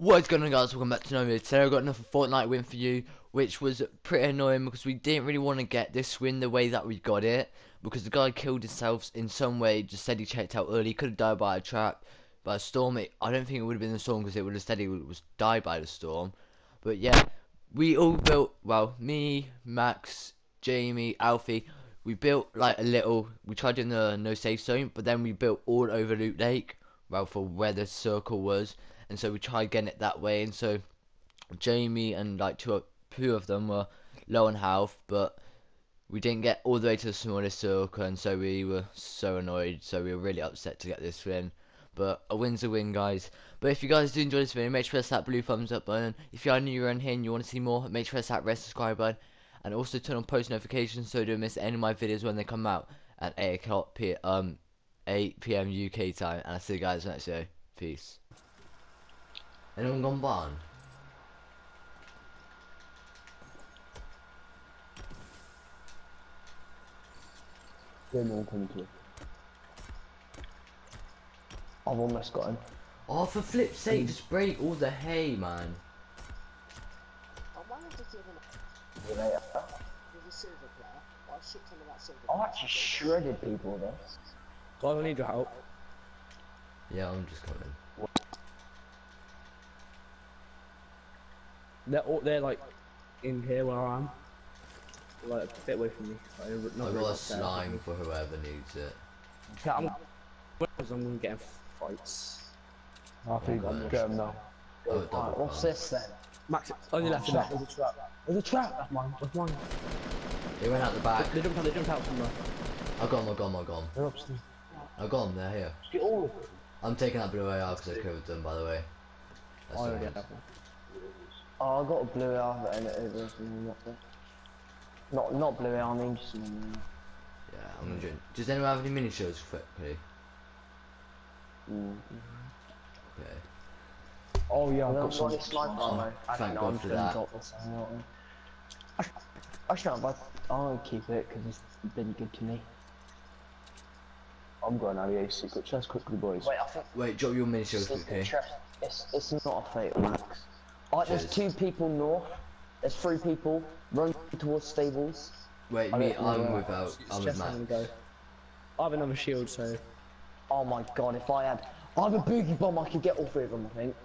What's going on guys, welcome back to another. Today I've got another Fortnite win for you, which was pretty annoying because we didn't really want to get this win the way that we got it. Because the guy killed himself in some way, just said he checked out early, could have died by a trap. By a storm, it, I don't think it would have been the storm because it would have said he was died by the storm. But yeah, we all built, well, me, Max, Jamie, Alfie, we built like a little, we tried doing the no safe zone, but then we built all over Loot Lake, well for where the circle was and so we tried getting it that way and so Jamie and like two two of them were low on health but we didn't get all the way to the smallest circle and so we were so annoyed so we were really upset to get this win. But a win's a win guys. But if you guys do enjoy this video make sure to press that blue thumbs up button. If you are new around here and you want to see more make sure to press that red subscribe button. And also turn on post notifications so you don't miss any of my videos when they come out at 8 o'clock p um 8 p.m. UK time. And I'll see you guys next video peace Anyone gone barn? Yeah, no one coming to it. I've almost got him. Oh, for flip's sake, just break all the hay, man. I wonder if there's even Yeah, there's a silver player. I shit on that silver I actually shredded people with this. God, I need your help. Yeah, I'm just coming. They're all, they're like in here where I am. Like a bit away from me. Like, not I've really got a upstairs. slime for whoever needs it. Yeah, I'm, because I'm gonna get in fights. I think I'm get him now. Oh, Alright, double what's this then? Max, on your left oh, trap. there's a trap. There's a trap. That's mine. That's mine. They went out the back. They jumped out. They jumped out somewhere. I got 'em, I got 'em, I got 'em. They're upstairs. I got 'em, they're here. Get all of them. I'm taking that blue AR because I killed them, by the way. That's I the already ones. had that one. Oh, I got a blue outfit and it is not. Not not blue I mean just Yeah, I'm gonna do Does anyone have any mini shields quickly? mm. Okay. Oh yeah, I I've got some. sniper Oh, ammo. I thank don't know, God I'm for gonna that. drop this ammo. Actually, no, but I'll keep it because it's been good to me. I'm going out of the secret chest quickly, boys. Wait, I think Wait, drop your mini shields it's, quickly. it's, it's not a fatal max. Alright, there's two people north. There's three people. Run towards stables. Wait, I me, don't I'm where- without, I'm with just I'm Matt. go. I have another shield, so Oh my god, if I had... I have a boogie bomb, I could get all three of them, I think.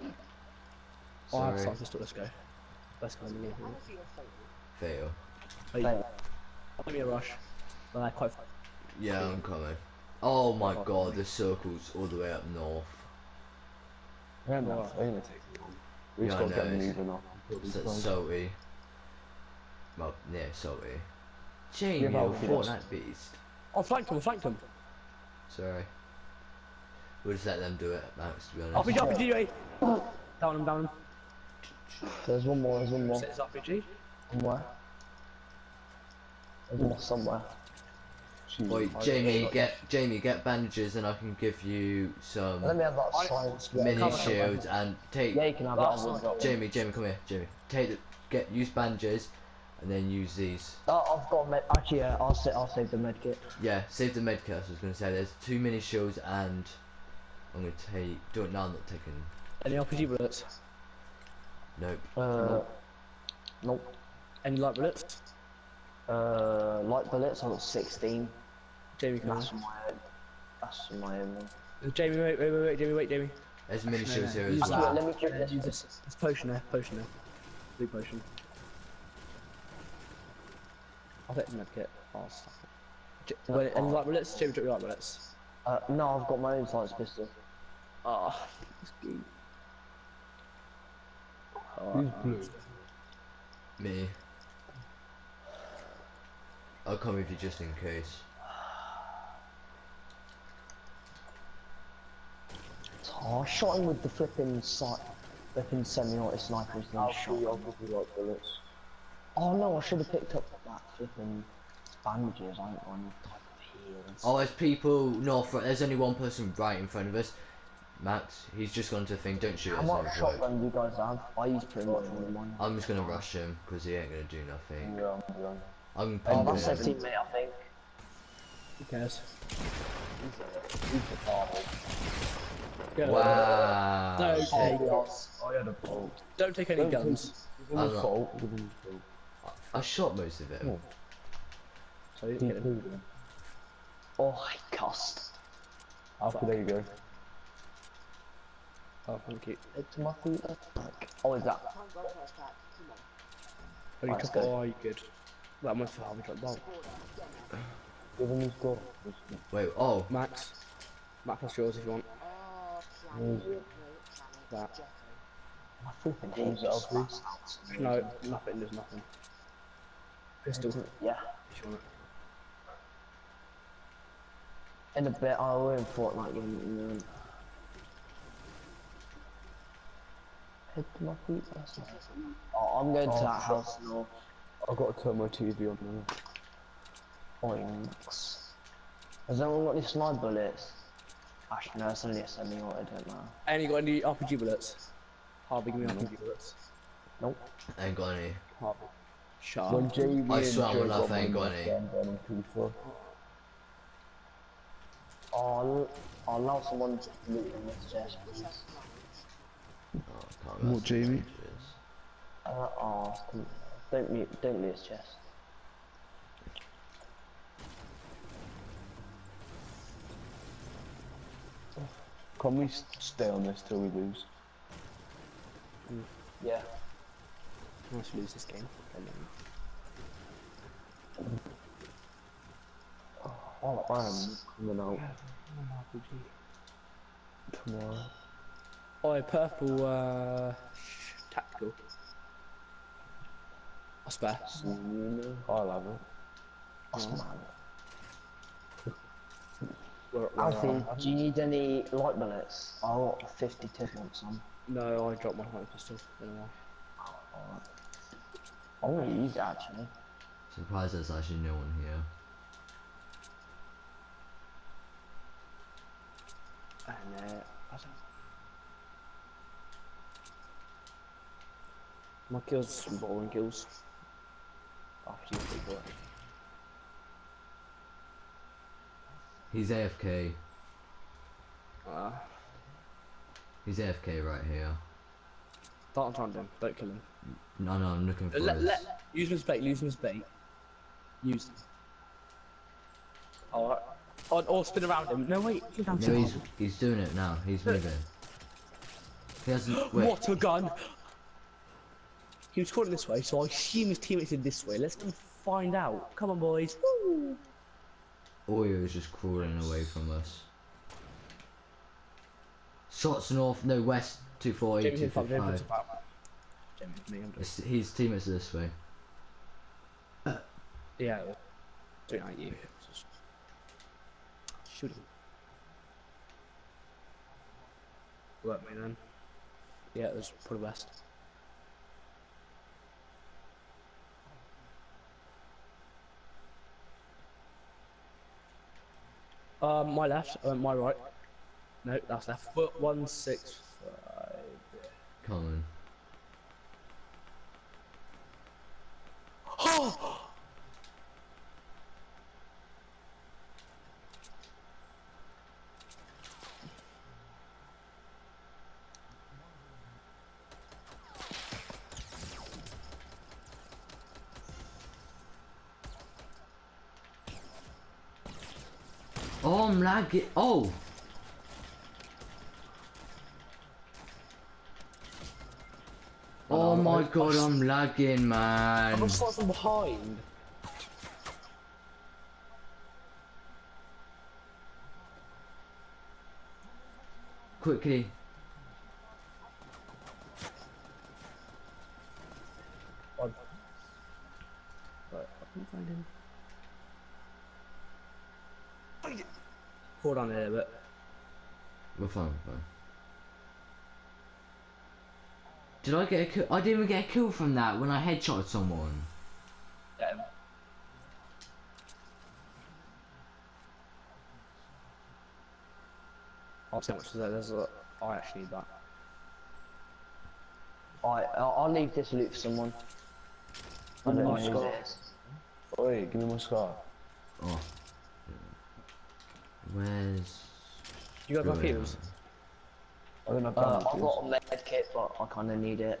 oh, I have Sorry. some. Let's go. Let's go. Let's go. Let me How get do you fatal? Fail. Give me a rush. Well, I quite. Yeah, I'm coming. Oh my god, the circle's all the way up north. Yeah, no, they're gonna take me on. We just Yeah, I gotta get know, them it's- moving up. So, salty. Well, near salty. Jamie, Yeah, you but- Fortnite beast. Oh, flanked him. I Flanked him. Sorry. We'll just let them do it, Max, to be honest. RPG, RPG, wait. Down him, down him. There's one more, there's one more. Set his RPG. Somewhere. There's more somewhere. Jeez. Wait, Jamie, get Jamie, get bandages, and I can give you some Let me have that science. mini Cover. shields and take. Yeah, you can have that. I've already got one. Jamie, Jamie, come here, Jamie. Take the get use bandages, and then use these. Oh, I've got a med. Actually, yeah, I'll, sa I'll save the med kit. Yeah, save the med kit. I was gonna say there's two mini shields, and I'm gonna take. Do it now. I'm not taking. Any RPG bullets? Nope. Uh, nope. Any light bullets? Uh, light bullets. I've got 16. Jamie, come That's on. my. That's for my own one. Jamie, wait, wait, wait, wait, Jamie, wait, Jamie. There's mini No, no, here as that. well. Let me drink Uh, this. It's potion there, potion there. Blue potion. I'll take the medkit. Oh, stop it. Wait, any light bullets? Jamie, drop your light bullets. Uh, no, I've got my own science pistol. Oh, it's good. Who's blue? Me. I'll come with you just in case. Oh, I shot him with the flipping sight. Flipping semi-auto sniper thing. I'll Shot be him. you like bullets. Oh no, I should have picked up that flipping bandages. I ain't got type of heals. Oh, there's people north. There's only one person right in front of us. Max, he's just gone to the thing. Don't shoot How us. much shotgun do you guys have? I use pretty much all of mine. I'm just gonna rush him because he ain't gonna do nothing. Yeah, I'm young. I'm Oh, that's their him. teammate, I think. Who cares? He's a, he's a barbel. Go. Wow. Don't take, oh, I had a fault. don't take any Don't guns. Give him I a like- fault. Give him a fault. I shot most of it. Oh. So you get it. Oh, I cussed. Oh, Alpha, there you go. Oh, thank you. Head to my feet. Like, oh, is that? Can't go first pack. Come on. Oh, you Let's took go. Oh, you good. That must have half a ball. Order. Get me. Give him his goal. Wait, oh, Max. Max, that's yours if you want. Oh. No. That. Jeffrey. I flipping What was hate this. No, nothing, there's nothing. Pistol, Yeah. you. In a bit, I will in Fortnite game. Head to my feet. That's. Oh, I'm going to Oh, that house now. I've got to turn my TV on now. Oinks. Has anyone got any slide bullets? Actually, no, it's only a semi or it don't matter. And you got any RPG bullets? Harvey, give me RPG bullets. Nope. I ain't got any. Harvey. Shut When up. JV I and swear on Joe my life, got I ain't my got any. gun down in P4. I'll, I'll allow someone to loot in this chest, please. Oh, I can't What, remember Jamie? what it is. Uh, oh, don't- don't mute, don't loot his chest. Can we stay on this till we lose? Yeah. I must lose this game. Oh, I am coming out tomorrow. Oh, purple, uh, tactical. I spare. I'll have it. That's mad. Where, where Alfie, are do you need any light bullets? I got 50 tickets on. No, I dropped my hunting pistol. in a while. Alright. I'm gonna use it actually. Surprised there's actually no one here. And, uh, I don't... My kills are some boring kills. You big boy. He's AFK. Uh, He's AFK right here. start on tandem, don't kill him. No, no, I'm looking for Let, his. let, use him as bait, use him as bait. Use him. Alright. Or, or spin around him. No, wait. No, he's he's doing it now. He's moving. He hasn't. Wait. What a gun! He was calling this way, so I assume his teammates did this way. Let's go find out. Come on, boys. Woo! Oyo is just crawling away from us. Shots north, no west, 240, Jamie, hit five, Jamie, 255. hit five. Jamie, hit me, I'm just- It's- His teammates are this way. Yeah, don't like you. Just shoot him. Work me then. Yeah, there's probably west. Um, my left, uh, my right. No, that's left. Foot one six five. Common. Oh, Oh I'm lagging. Oh! Oh my god, I'm lagging, man. I'm from behind. Quickly. Right, I can find him. Hold on here a bit. We're fine, we're fine. Did I get a kill? I didn't even get a kill from that when I headshot someone. Get him. I'll see much is there. There's a. I actually need that. Alright, I'll, I'll leave this loot for someone. I don't know Nice who goal. it is. Oi, give me my scar. Oh. Where's... You got my Brilliant. heals? I don't have Uh. I've got a med kit, but I kind of need it.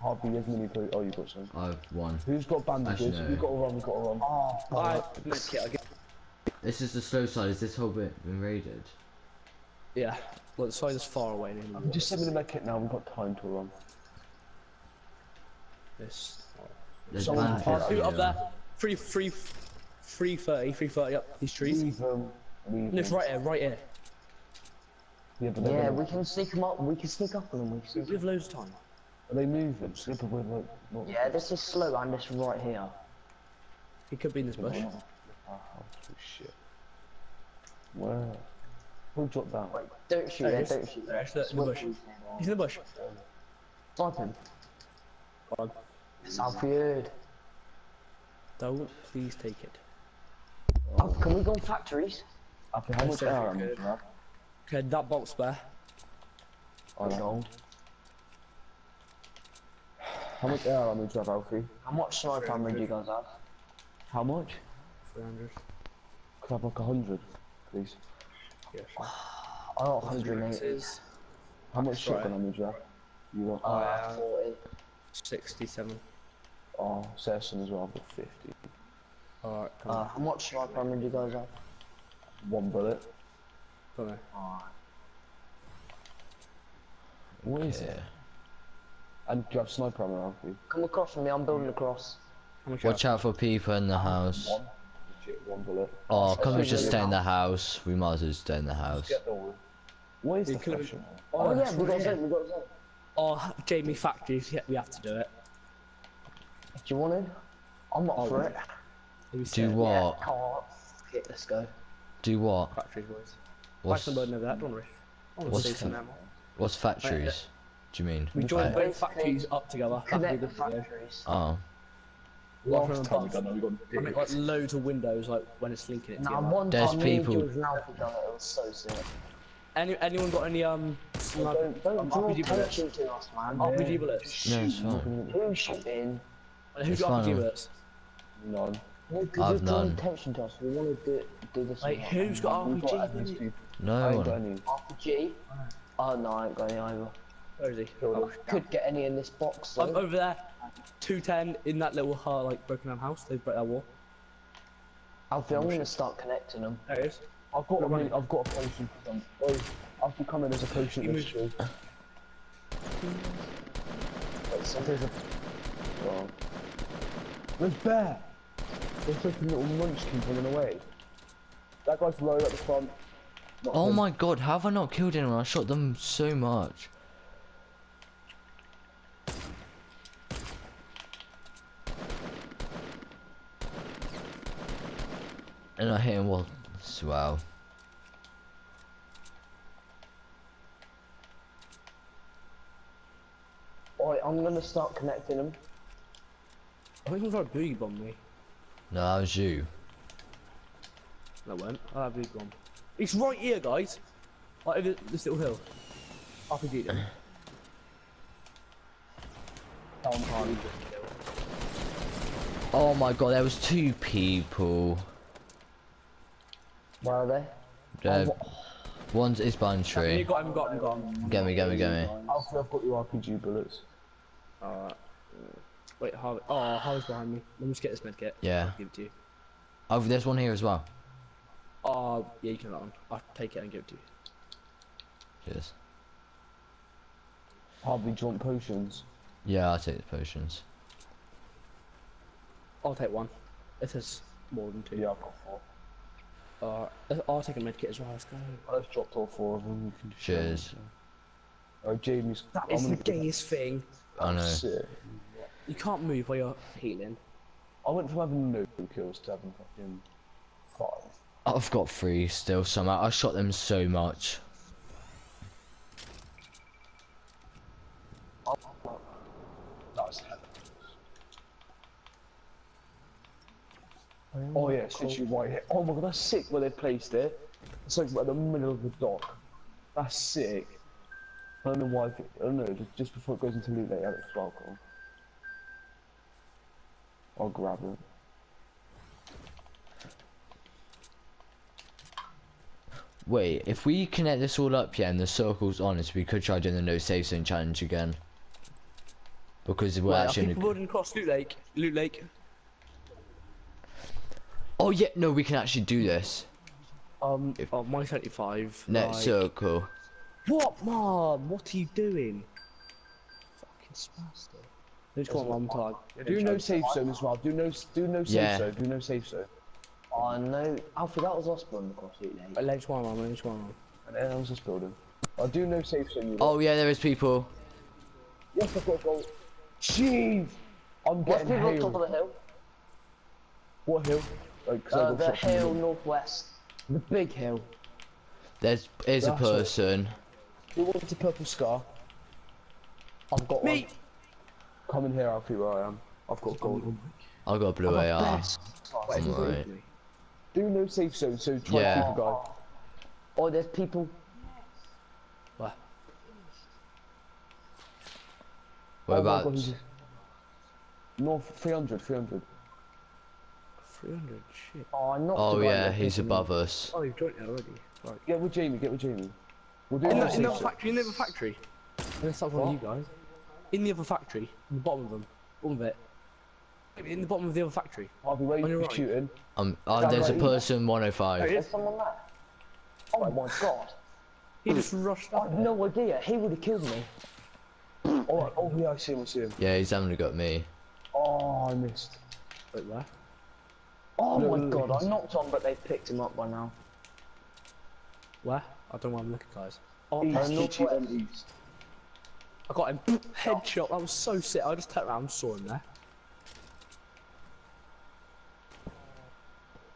Harvey, give me any Oh, you got some. I've one. Who's got bandages? no. We've got to run, we've got to run. Oh, I medkit. I get. This is the slow side. Is this whole bit been raided? Yeah. Well, the side is far away. And Just send me the med kit now, we've got time to run. this. There's Someone- bandages. Two you up know. there. Three, three, three thirty, three thirty up these trees. Leave them. Leave No, it's them. right here, right here. Yeah, but they're yeah, gonna- we can sneak them up. We can sneak up on them. We can sneak We have loads of time. Are they moving? Slip away like. Not Yeah, this is slow and this right here. He could be in this bush. Oh, shit. Where? Who dropped that? Wait, don't shoot There there, don't shoot There, it's in the bush. He's in the bush. Snipe him. Go on. Southfield. Don't please take it. Oh, can we go on factories? After how much so air am I good. have? Okay, that box there. I know. Gold. How much air am I have, Alfie? How much sniper ammo do you guys have? How much? 300. Could I have like a hundred, please? Yeah, sure. I got 180. Experiences, How much Right. shotgun ammo do you have? You got? I Uh, 40. 67. Oh, Sesson as well, I've got 50. Alright, come Uh, on. how much sniper ammo do you guys have? One bullet. Come on. What is Yeah. it? And do you have sniper ammo, Alfie? Come across from me, I'm building across. How much you Watch out for people in the house. One. Legit, one bullet. Oh, come we Especially just stay in the house? We might as well stay in the house. Get the wood. What is the could've- fashion? Oh, oh, yeah, we got right. zone, we got zone. Oh, Jamie Factories, yeah, we have to do it. Do you want it? I'm not Oh, for it. Do what? Yeah, come on. It, let's go. Do what? Factories, boys. What's, Python burden over that, don't worry. I want to What's some fa- ammo. what's factories? Do you mean? We joined Like- both factories up together. Connect the factories. Oh, Last time, I know we got I make like loads of windows, like when it's linking it Now, together. one There's time me and people- George and done it, it was so sick. Any, anyone got any um sniper, Don't, don't um, draw RPG bullets? attention to us, man. RPG bullets. no, it's fine. Who's shooting? Who's It's got RPG bullets? None. No, I've because none. attention to us. We want to do, do this. Like who's got We've got RPG? at least bullets? two. I No ain't got one. any. RPG? Oh, no, I ain't got any either. Where is he? Killed Oh. Could get any in this box, I'm over there. 210 in that little heart, like broken down house. They broke that wall. Alfie, I'm going to start connecting them. There it is. I've got a really, I've got a potion for them. Oh, I've become in as a potion You this tree. Wait, so there's a. Oh. There's bear. There's like a little munchkin running away. That guy's low at the front. Not Oh him. my god, how have I not killed anyone? I shot them so much. And I hit him once, wow. Alright, I'm going to start connecting them. I think someone's trying to boogie bomb me. No, that was you. No, I won't. I'll have a boogie bomb. It's right here, guys. Like over this little hill. RPG them. Down hard. Oh my god, there was two people. Where are they? Uh, one's is behind You tree. got him, got him, got him. Get me, get me, get me. Alfie, I've got your RPG bullets. Alright. Wait, Harvey. Oh, Harvey's behind me. Let me just get this med kit. Yeah. I'll give it to you. Oh, there's one here as well. Oh, yeah, you can have that one. I'll take it and give it to you. Cheers. Harvey, do you want potions? Yeah, I'll take the potions. I'll take one. It has more than two. Yeah, I've got four. Uh, I'll take a med kit as well. Let's go. I just dropped all four of them. You can just Cheers. Oh, Jamie's. That I'm is the gonna gayest thing. I know. Sick. You can't move while you're healing. I went from having no kills to having fucking five. I've got three still somehow. I shot them so much. That's Oh yeah, it's literally right here. Oh my god, that's sick where they placed it. It's like right in the middle of the dock. That's sick. I don't know why. I don't know. Just, just before it goes into loot, they have it sparkle. I'll grab it. Wait, if we connect this all up, yeah, and the circle's honest, we could try doing the no safe zone challenge again. Because we're Right, I actually. think we're building across Loot Lake. Loot Lake. Oh yeah, no, we can actually do this. Um, oh, my 35. Next like- circle. What, mom? What are you doing? Fucking spastic. Let's go on, mom. Tag. Do no safe zone as well. Do no do no safe Yeah. zone. Do no safe zone. Oh no, Alfie, that was us building across Loot Lake. Let's go on, mom. Let's go on, mom. And then I was just building. I do no safe zone. You Oh yeah, there is people. yes, I've got gold. Jeez, I'm getting What's getting people on top of the hill? What hill? Like, 'cause I Uh, the hill middle. northwest. The big hill. There's is a That's what- person. Who wants a purple scar? I've got Me! Come in here, Alfie, where I am. I've got gold. I've got a blue one. AR. Best. Wait, I'm who's alright. with me? Do no safe zone, so try Yeah. to keep a guy. Oh, there's people. Where? Oh my God, Whereabouts? North 300, 300. 300, shit. Oh, I knocked Oh yeah, he's hit me. above us. Oh, you've joined it already. Right. Get with Jamie, get with Jamie. We'll do In no the, in the factory, in the other factory. Let's start from you guys. In the other factory, in the bottom of them, bottom of it. In the bottom of the other factory. I'll On you your be right. shooting? Um, oh, there's a person 105. There's someone there. Oh my god. He just rushed I out. had no idea. He would have killed me. Oh, oh yeah, I see him, I see him. Yeah, he's having a go at me. Oh, I missed. Wait, where? Oh No, my no, no, god, I knocked on, but they picked him up by now. Where? I don't know where I'm looking, guys. Oh, East, he northwest. cheated east. I got him. Headshot. That was so sick. I just turned around and saw him there.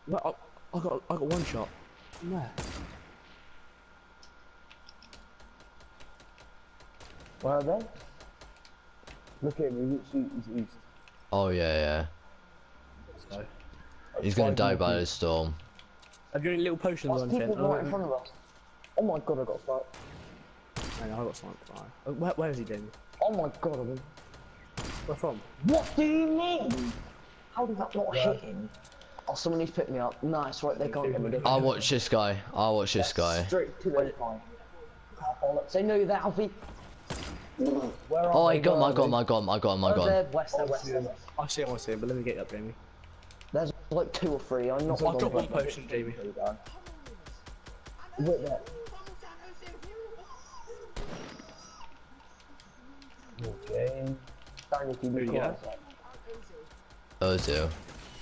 No, I, I got I got one shot. From Where? Where are they? Look at him, he's, he's east. Oh yeah, So, yeah. He's gonna die by people. the storm. have you any little potions There's or anything? people right in front of us. Oh my god, I got fucked. Hang on, I got something. Right. Uh, Where, where is he, Damien? Oh my god, I mean. Where from? What do you mean? How did that not hit him? Oh, someone needs to pick me up. Nice, right, they can't get me. I'll watch this guy. I'll watch this guy. Straight to the fine. Say no, that Alfie. Where are Oh, I they? got him, Where I are got him, they? I got him, I got him, I Oh, got him. they're west, they're west, they're west. I see him, I see him, but let me get you up, Jamie. There's like two or three. I'm not. I'll drop one potion, Jamie. Wait there. Okay. Daniel, can There you you call go. us? Oh, two.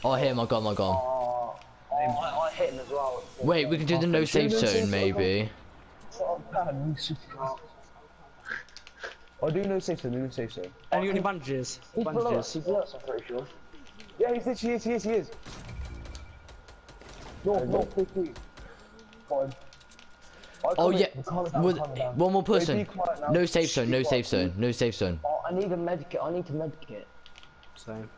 Oh, I hit him, I got him, I got him. Oh, oh, I, I hit him as well. Wait, we can do the no safe zone, maybe. Oh, man, he's super I do no safe zone, do no safe zone. And you got any bandages? He's below us. Bandages. He's below us. I'm pretty sure. Yeah, he's literally, he is, he is, he is. North, north, 15. Fine. I Oh can't- yeah, down, With- calm it down. one more person. quiet. No safe zone, no safe zone, no safe zone. Oh, I need a medkit. I need a medkit. Same.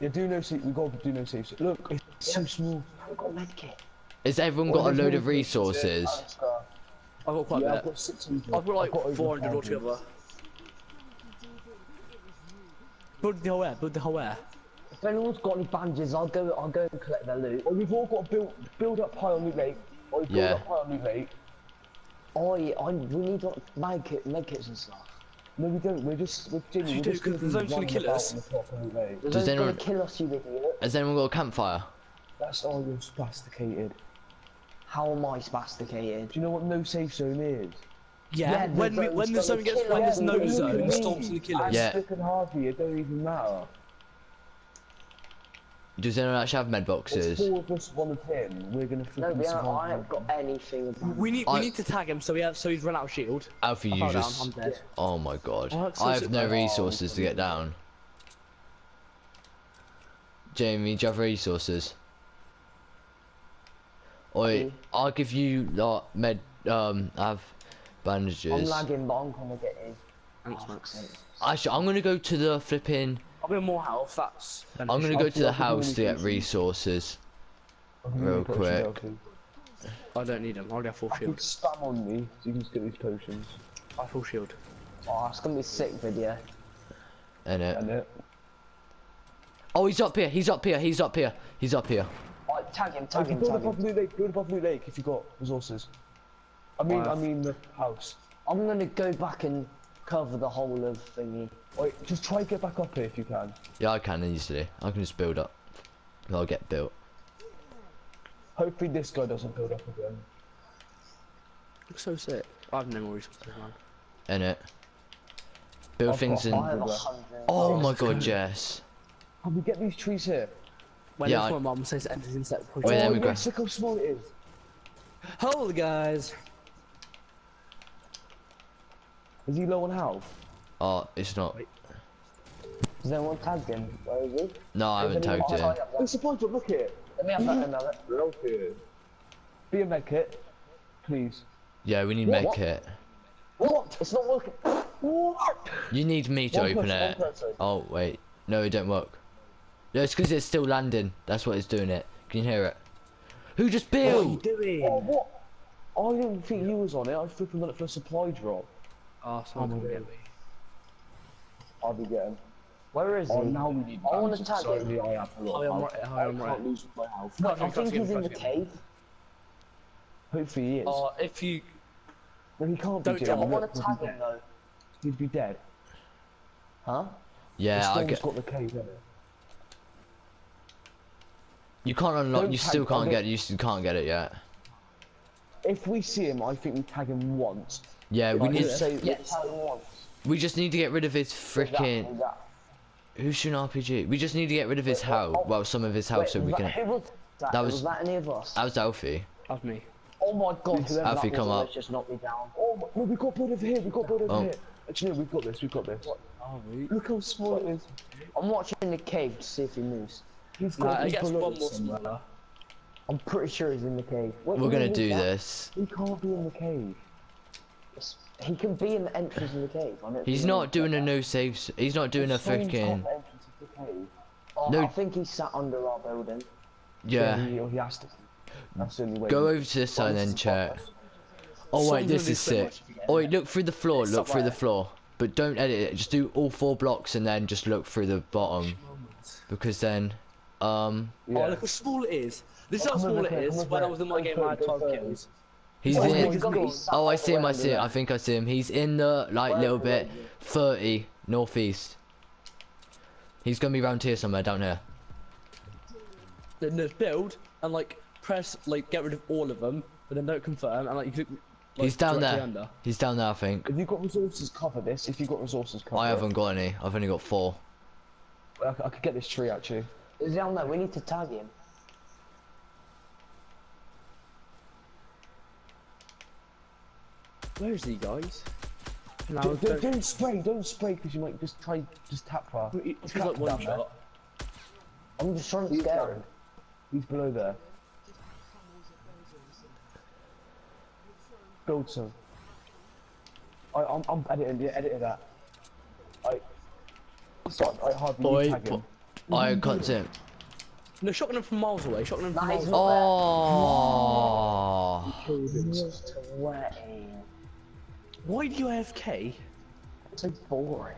Yeah, do no safe, we gotta do no safe zone. Look, it's so small. I haven't got a medkit. Has everyone Oh, got a load of safe zone. resources? I've got quite Yeah, a I've got 600. I've got like over 400 1,000. altogether. Build the whole air, build the whole air. If anyone's got any bandages, I'll go. I'll go and collect their loot. Well, we've all got to build, build up high on Loot Lake. Or build Yeah. up high on Loot Lake. Oh yeah, I, we need like medkit, medkits and stuff. No, we don't. We're just, we're Jimmy, You we're do, just 'cause gonna there's be gonna kill us. the top of Loot Lake. There's Does only gonna anyone- kill us, you idiot. Has anyone got a campfire? That's all you're sophisticated. How am I spasticated? Do you know what no safe zone is? Yeah, Yeah, when we, when the zone gets when there's no zone, me. storms gonna kill us. Yeah. Stick and Harvey, it don't even matter. Does anyone actually have med It's boxes? four of us, one of him. We're gonna No, freaking we haven't. I haven't got anything. We need I- we need to tag him so he has, so he's run out of shield. Alfie, you fell down, just. I'm dead. Oh my god. Oh, so I have no Oh, resources to get down. Jamie, do you have resources? Oi, Me. I'll give you lot med um I have bandages. I'm lagging, but I'm gonna get in. Thanks, Oh, Max. Actually, I'm gonna go to the flipping. I'll be on more health. That's. I'm gonna beneficial. go to the I'll give you house to get resources. resources. I can real give you potions, quick. I don't need them. I already have full I can shield. spam on me so you can just get these potions. I have full shield. Oh, it's gonna be a sick video. And it. And it. Oh, he's up here. He's up here. He's up here. He's up here. Right, tag him, I tag can him, build tag above him. Loot Lake, build above Loot Lake if you got resources. I mean, Wow. I mean the house. I'm gonna go back and cover the whole of thingy. Wait, just try and get back up here if you can. Yeah, I can easily. I can just build up. I'll get built. Hopefully this guy doesn't build up again. Looks so sick. I have no more resources, man. In it. Build I've things got in. I have a Everywhere. hundred. Oh my god, Jess. Can we get these trees here? When Yeah, yeah, I- my mum says enter insect Wait, project. there oh, we go. look, Look how small it is. Hold guys. Is he low on health? Oh, it's not. Does anyone tag him? Where is he? No, I haven't tagged it. yeah, yeah. It's a point, look here. Let me have that another. Okay. Be a med kit, please. Yeah, we need What? med kit. What? It's not working. What? You need me to One open person, it. person. Oh wait, no, it don't work. No, it's because it's still landing. That's what it's doing it. Can you hear it? Who just What are you built? doing? Oh, what? I didn't think you was on it. I flipping on it for a supply drop. Oh, someone can get me. I'll be getting. Where is he? Oh, now we need. I wanna bandages. tag him. Sorry, I have a lot Hi, of I'm right. Hi, I I'm can't right. lose my health. No, I Trust think he's in the cave. Hopefully he is. Oh, if you no, he can't don't be dead. me. want to tag him dead. though. He'd be dead. Huh? The Yeah, I storm's get. got the cave in it. You can't unlock. Don't You still can't get- get. it. You still can't get it yet. If we see him, I think we tag him once. Yeah, we need. just say, Yeah, tag him once. We just need to get rid of his freaking. Who's that? Shooting RPG? We just need to get rid of his house. Oh, well, some of his house, Wait, so we that, can. who was that? That was, was- that any of us? That was Alfie. have me. oh my god, whoever Alfie, that come was up. just knocked me down. Oh, my- no, we got build over here. We got build over Oh. here. Actually, no, we've got this. We've got this. Oh, wait. Look how small it is. I'm watching the cave to see if he moves. He's got it these gets below one more somewhere. smaller. I'm pretty sure he's in the cave. Wait, We're gonna do that? this. He can't be in the cave. It's- He can be in the entrance of the cave. I He's not doing a no saves. He's not doing a Storm's freaking. the entrance of the cave. Oh, No. I think he's sat under our building. Yeah. He, he has to. That's the only way. Go we- over to this side and then this is check. Oh wait, this is sick. much if you get Oh wait, look through the floor. It's Look through the floor. But don't edit it. Just do all four blocks and then just look through the bottom. Because then, um, Yeah. Oh, look how small it is. This is Oh, how small over it here, is. come over When I was in my game, I had 12 kills. He's Oh, in. he's got me sat Oh, I see him. I see him. I think I see him. He's in the like little bit 30 northeast. He's gonna be round here somewhere down here. Then there's build and like press like get rid of all of them, but then don't confirm and like you click. Like, He's down there. Under. He's down there, I think. If you've got resources, cover this. If you've got resources, cover I haven't got any. I've only got four. I, I could get this tree actually. Is he on there? We need to tag him. Where is he, guys? No, Don't, don't, don't. don't spray, don't spray because you might just try, just tap her. It's like one down there. shot. I'm just trying to He's scare down. him. He's below there. Build some. I, I'm, I'm editing, yeah, editing that. I, sorry, I hardly Boy, tag him. I can't see him. No, shotgun him from miles away. Shotgun him from Nah, miles away. not Oh. Why do you AFK? So boring.